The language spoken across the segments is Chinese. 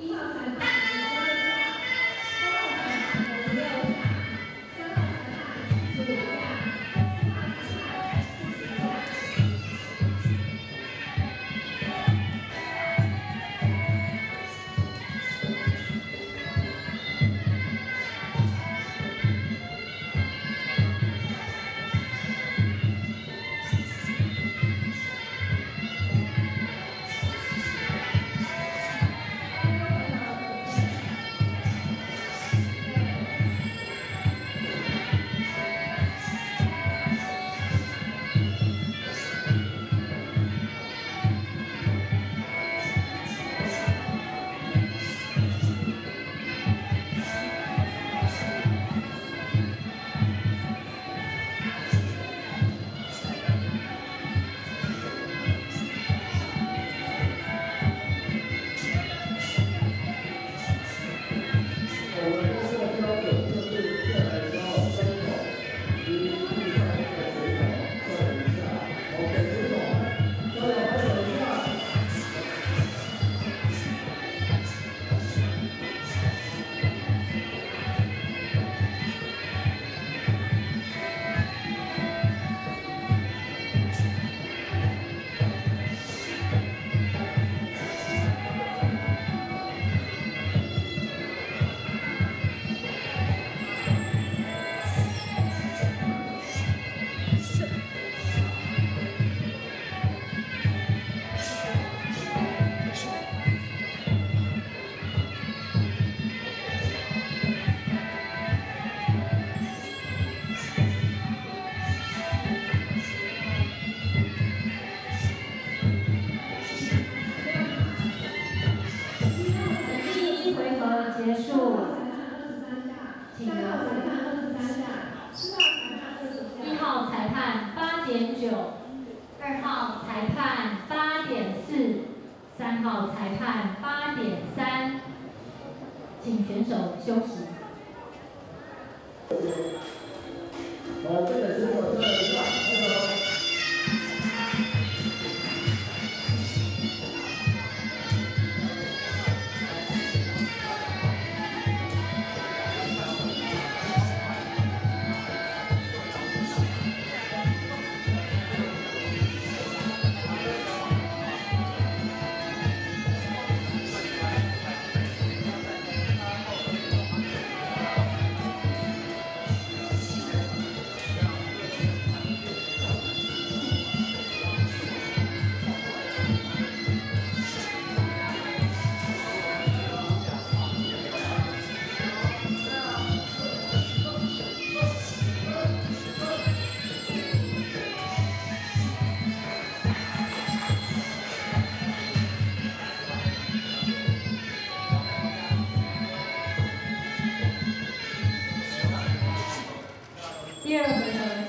Bisa. 点九，二号裁判八点四，三号裁判八点三，请选手休息。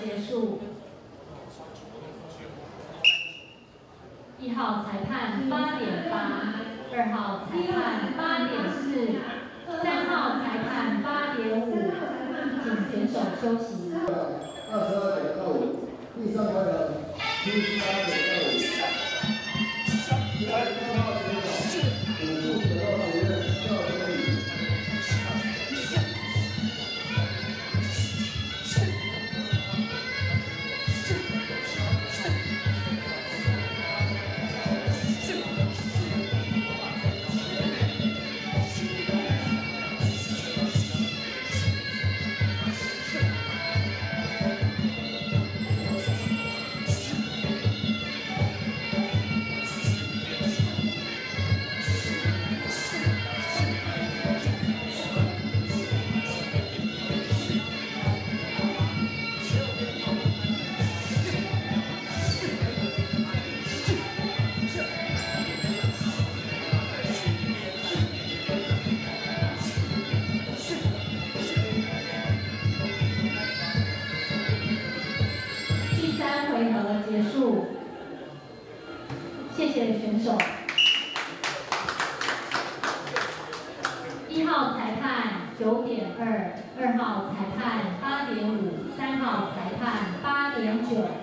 结束，一号裁判八点八，二号裁判八点四，三号裁判八点五，请选手休息。二十二点二五，第三回合谢选手。一号裁判九点二，二号裁判八点五，三号裁判八点九。